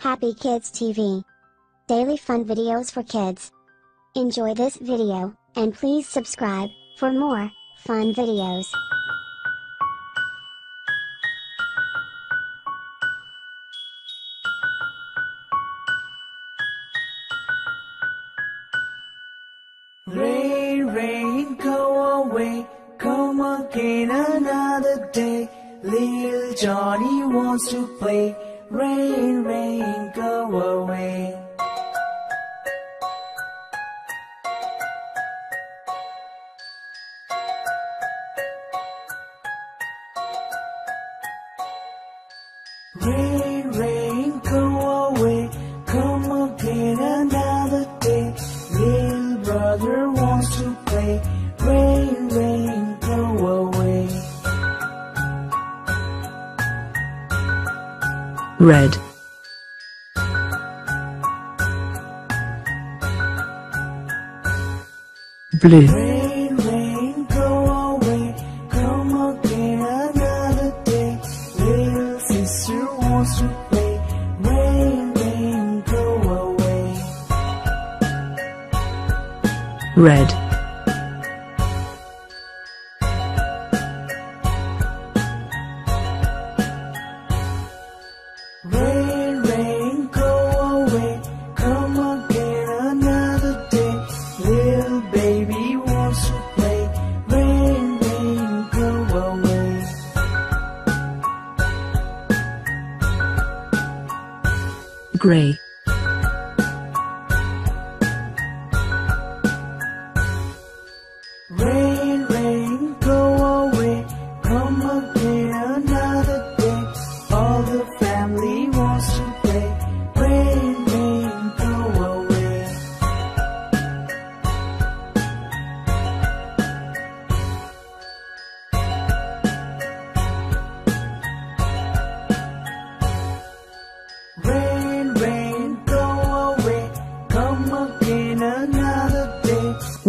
Happy Kids TV. Daily fun videos for kids. Enjoy this video, and please subscribe, for more, fun videos. Rain, rain, go away, come again another day. Little Johnny wants to play. Rain, rain, go away. Rain, rain, go away, come again another day. Little brother wants to play. Rain, rain, red, blue, Rain, rain, go away, come again another day. Little sister wants to play. Rain, rain, go away. red, gray,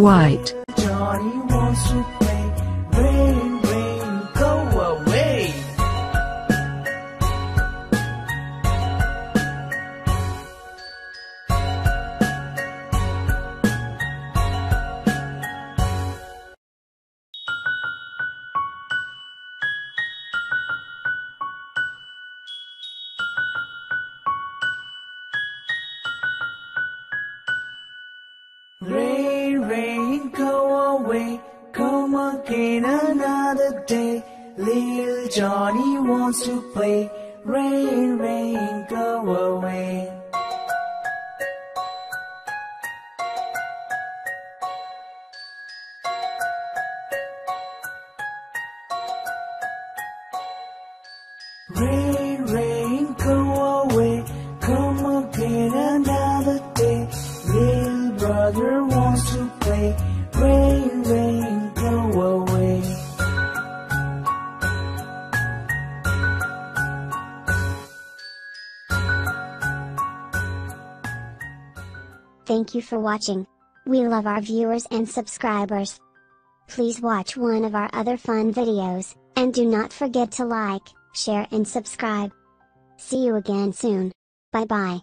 white, Johnny wants to play. Rain, rain, go away. Rain, rain, go away, come again another day. Little Johnny wants to play. Rain, rain, go away. Rain, rain, to play. Rain, rain, go away. Thank you for watching. We love our viewers and subscribers. Please watch one of our other fun videos, and do not forget to like, share and subscribe. See you again soon. Bye bye.